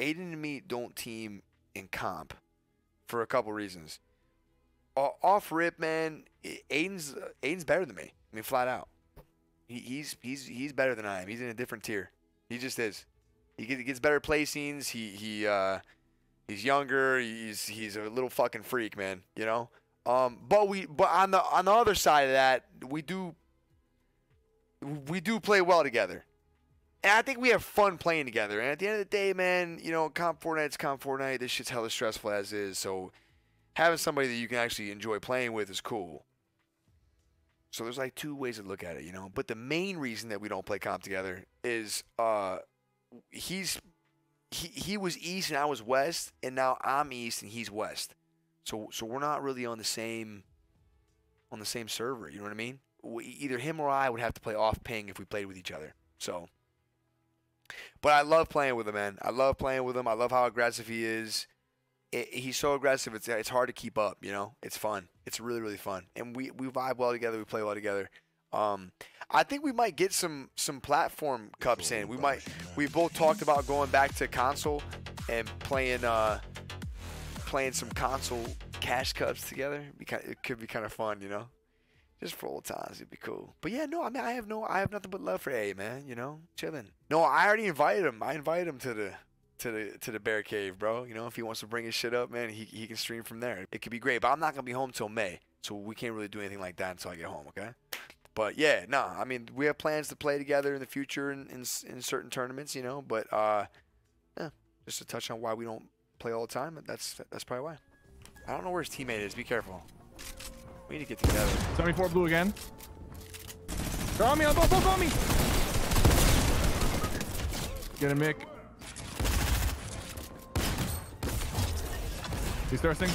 Aydan and me don't team in comp for a couple reasons. Off rip, man, Aydan's Aydan's better than me. I mean, flat out. He, he's he's he's better than I am. He's in a different tier. He just is. He gets, better placings. He he uh, he's younger. He's he's a little fucking freak, man. You know. Um, but we but on the on the other side of that, we do we do play well together. And I think we have fun playing together. And at the end of the day, man, you know, comp Fortnite's comp Fortnite. This shit's hella stressful as is. So having somebody that you can actually enjoy playing with is cool. So there's like two ways to look at it, you know. But the main reason that we don't play comp together is uh he's he he was east and I was west, and now I'm east and he's west. So so we're not really on the same on the same server. You know what I mean? We, either him or I would have to play off ping if we played with each other. So, but I love playing with him, man. I love playing with him. I love how aggressive he is. It, he's so aggressive. It's it's hard to keep up. You know, it's fun. It's really really fun, and we we vibe well together. We play well together. Um, I think we might get some some platform cups in. We might. We both talked about going back to console and playing uh playing some console cash cups together. It could be kind of fun, you know. Just for old times, it'd be cool. But yeah, no, I mean, I have no, I have nothing but love for A, man. You know, chilling. No, I already invited him. I invited him to the, to the, to the bear cave, bro. You know, if he wants to bring his shit up, man, he, he can stream from there. It could be great. But I'm not gonna be home till May, so we can't really do anything like that until I get home. Okay. But yeah, no, I mean, we have plans to play together in the future in, in, in certain tournaments, you know. But uh, yeah, just to touch on why we don't play all the time. That's that's probably why. I don't know where his teammate is. Be careful. We need to get together. 74 blue again. They're on me, on both, both on me. Get him, Mick. He's thirsting.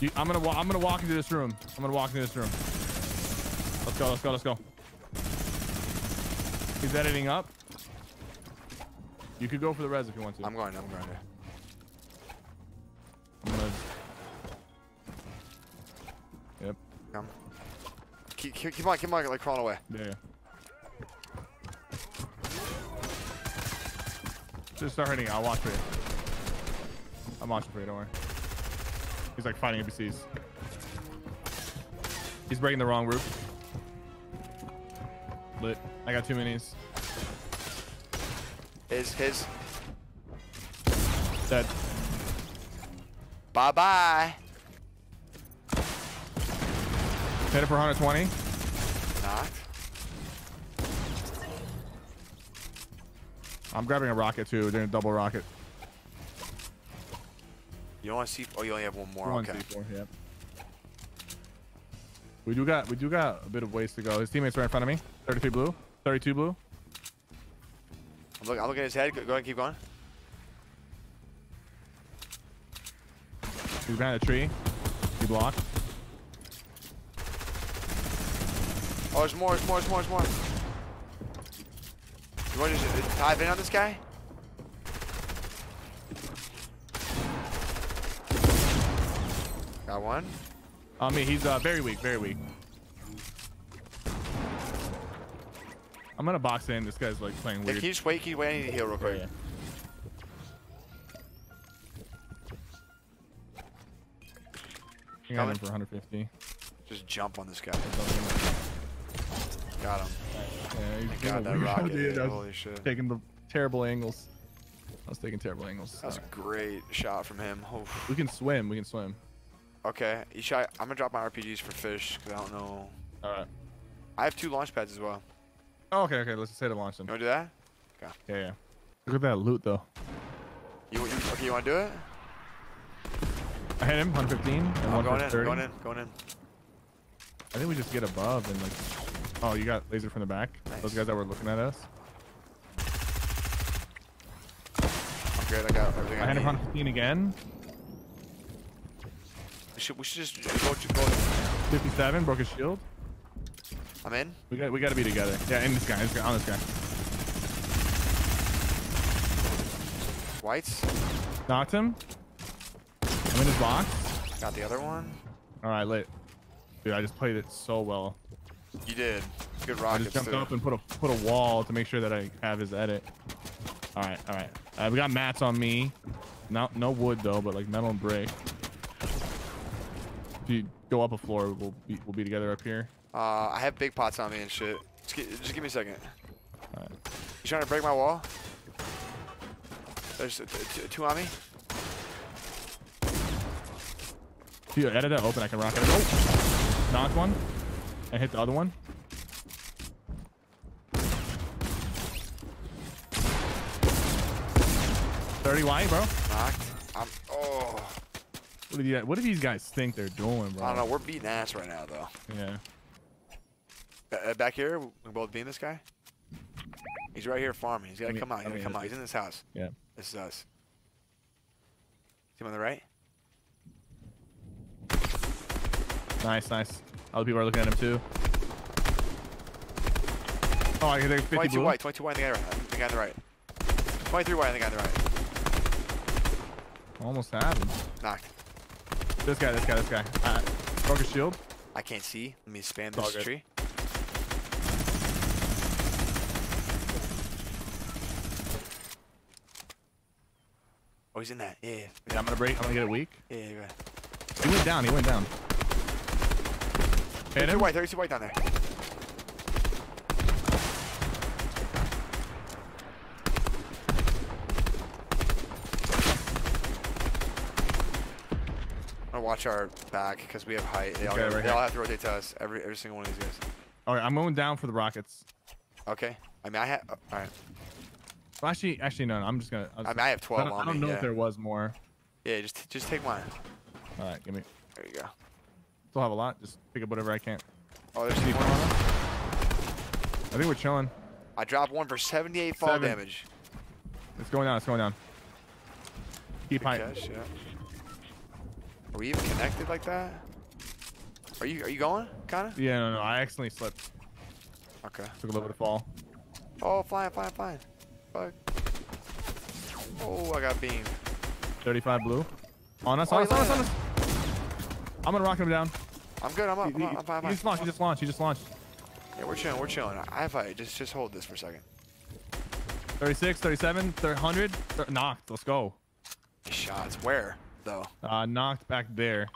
You, I'm gonna wa- I'm gonna walk into this room. I'm gonna walk into this room. Let's go, let's go, let's go. He's editing up. You could go for the res if you want to. I'm going. I'm going. Yep. Come. Keep, keep, keep on, keep on, like crawling away. Yeah. yeah. Just start hitting. I'll watch for you. I'm watching for you. Don't worry. He's like fighting NPCs. He's breaking the wrong roof. Lit. I got two minis. His, his. Dead. Bye bye. Hit it for 120. Knocked. I'm grabbing a rocket too. Doing a double rocket. You don't want to see? Oh, you only have one more. One, okay. yep. We do got we do got a bit of ways to go. His teammates right in front of me. 33 blue. 32 blue. I'm looking. I'm looking at his head. Go, go ahead. Keep going. He's behind a tree. He blocked. Oh, there's more. There's more. There's more. There's more. You want to just uh, dive in on this guy? Got one. I mean, he's uh, very weak, very weak. I'm gonna box in. This guy's like playing Yeah, weird. can you just wait? Can you wait? I need to heal real quick. Yeah, yeah. Got him Coming. for 150. Just jump on this guy. Got him. Yeah, he's Thank doing God a that rocket. hit. Holy shit. taking the terrible angles. I was taking terrible angles. That was a great shot from him. Oof. we can swim. We can swim. Okay, you shot. I'm gonna drop my RPGs for fish because I don't know. All right. I have two launch pads as well. Oh, okay, okay. Let's just say the launch then. You wanna do that? Yeah, yeah. Look at that loot though. You, you okay? You wanna do it? I hit him 115 and oh, I'm going in. Going in. Going in. I think we just get above and like. Oh, you got laser from the back. Those guys that were looking at us. I'm good. I got everything I I, hit him need. 115 again. We should. We should just go. go 57 broke his shield. I'm in. We got we got to be together. Yeah, in this guy, this guy, on this guy. Whites. Knocked him. I'm in his box. Got the other one. All right, lit. Dude, I just played it so well. You did. Good I just jumped too. up and put a put a wall to make sure that I have his edit. All right, all right. Uh, we got mats on me. No, no wood though, but like metal and brick. If you go up a floor, we'll be we'll be together up here. Uh, I have big pots on me and shit. Just, just give me a second. Alright. You trying to break my wall? There's two on me. If you edit it open, I can rock it. Oh, knocked one. I hit the other one. Thirty white, bro. Knocked. I'm. Oh. What do you? What do these guys think they're doing, bro? I don't know. We're beating ass right now, though. Yeah. Uh, uh, back here, we're both beating this guy. He's right here farming. He's got I mean- come out. He's I got to come out. He's in this house. Yeah. This is us. See him on the right? Nice, nice. Other people are looking at him too. Oh, I can take 50 22 blue. white. 22 white on the guy, right, on the guy on the right. 23 white on the guy on the right. Almost had him. Knocked. This guy, this guy, this guy. Uh, broke his shield. I can't see. Let me spam all this good. tree. Oh, he's in that. Yeah, yeah. Yeah, I'm gonna break. I'm gonna get it weak. Yeah, yeah, go. He went down. He went down. Hit him. white, 32 white down there. I'm gonna watch our back because we have height. They all, Okay, right they all have to rotate to us. Every every single one of these guys. All right, I'm going down for the rockets. Okay. I mean, I have. Oh, all right. Well, actually, actually, no. no I'm just gonna. I, was- I mean, I have I 12 don't, I don't me. know yeah. if there was more. yeah, just just take mine. All right, give me. There you go. Still have a lot. Just pick up whatever I can. Oh, there's one on them. I think we're chilling. I dropped one for 78 fall Seven. damage. It's going down. It's going down. Keep high. catch, yeah. Are we even connected like that? Are you are you going, kinda? Yeah, no, no. I accidentally slipped. Okay. Took a little bit of fall. Oh, flying, flying, flying. Fuck. Oh, I got beam. 35 blue. On us, on us, on us, on us. I'm gonna rock him down. I'm good. I'm up. I'm, up, I'm fine. he I'm just launched. He just launched. He just launched. Yeah, we're chilling. We're chilling. I have fight. Just just hold this for a second. 36, 37, 100. Thir- knocked. Let's go. Shots. Where though? Uh, knocked back there.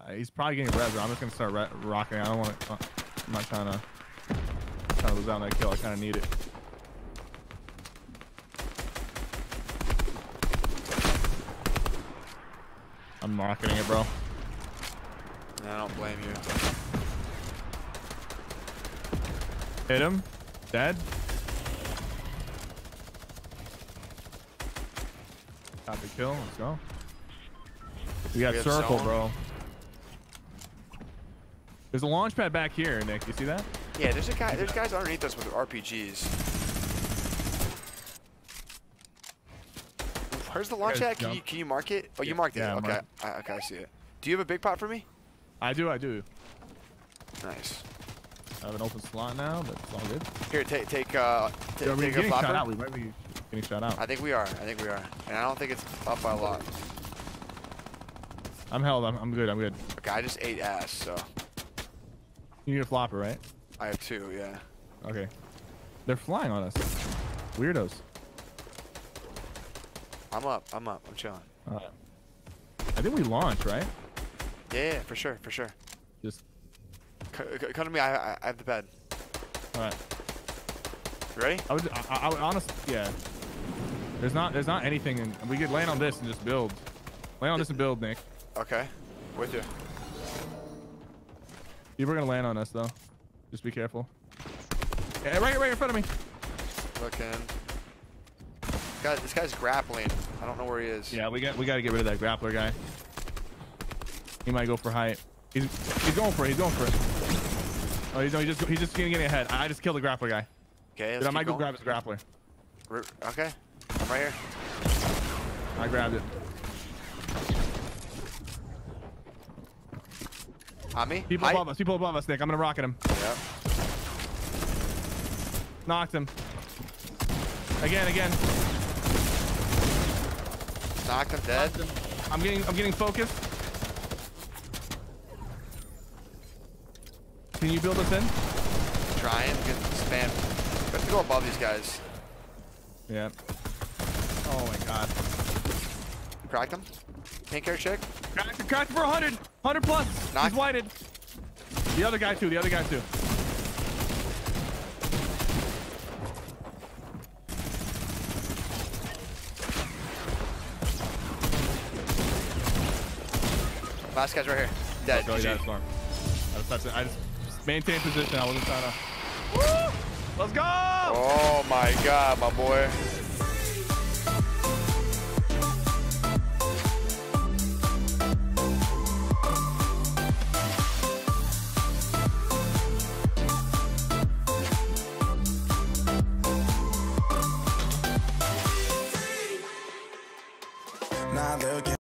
Uh, he's probably getting res. I'm just gonna start rocking. I don't want to. Uh, I'm not trying to. Trying to lose out on that kill. I kind of need it. I'm rocketing it, bro. No, I don't blame you. Hit him. Dead. Got the kill. Let's go. We got We circle, bro. There's a launch pad back here, Nick. You see that? Yeah, there's a guy. There's guys underneath us with RPGs. Where's the launch pad? Can you can you mark it? Oh, you marked it. yeah, okay. I, okay, I see it. Do you have a big pot for me? I do, I do. Nice. I have an open slot now, but it's all good. Here, take take uh t- Yeah, we're take a getting shot flopper. out. We might be getting shot out. I think we are. I think we are. And I don't think it's up by a lot. I'm held. I'm, I'm good. I'm good. Okay, I just ate ass, so You need a flopper, right? I have two. Yeah. Okay. They're flying on us. Weirdos. I'm up. I'm up. I'm chilling. Uh, I think we launched, right? Yeah, yeah, for sure, for sure. Just C- come to me. I, I I have the bed. all right. You ready? I would. I, I would honestly, yeah. There's not. There's not anything. In, we could land on this and just build. Land on this and build, Nick. Okay. With you. You were gonna land on us though. Just be careful. Yeah, right, right in front of me. Looking. Guy, this guy's grappling. I don't know where he is. Yeah, we got. We got to get rid of that grappler guy. He might go for height. He's he's going for it. He's going for it. Oh, he's no. He just he's just getting ahead. I just killed the grappler guy. Okay. Let's I might go going. grab his grappler. Okay. I'm right here. I grabbed it. On me. People Height? above us. People above us, Nick. I'm gonna rocket him. Yep. Knocked him. Again, again. Knocked him dead. I'm getting I'm getting focused. Can you build us in? Trying. Get spam. We have to go above these guys. Yeah. Oh my god. Cracked him. Pink hair chick. Cracked, cracked for 100. 100 plus. Knock. He's whited. The other guy too. The other guy too. Last guy's right here. Dead. Oh, GG. yeah, storm. I just, that's it. I just maintained position. I wasn't trying to. Woo! Let's go! Oh my god, my boy.